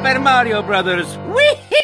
Super Mario Brothers. Whee!